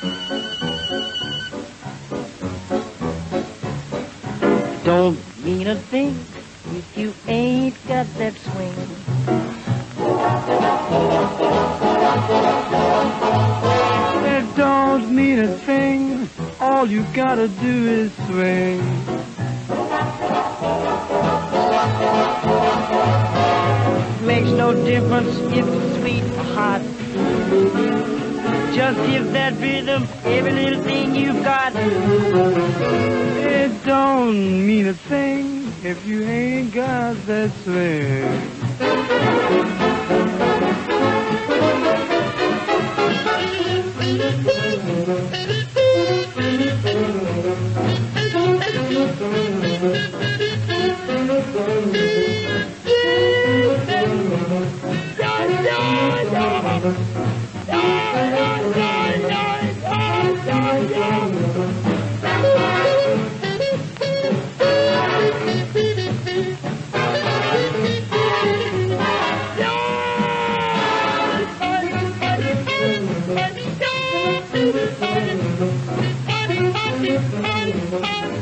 Don't mean a thing if you ain't got that swing. It don't mean a thing. All you gotta do is swing. Makes no difference if it's sweet or hot. Just give that rhythm every little thing you've got. It don't mean a thing if you ain't got that swing. Yeah, yeah, yeah. em em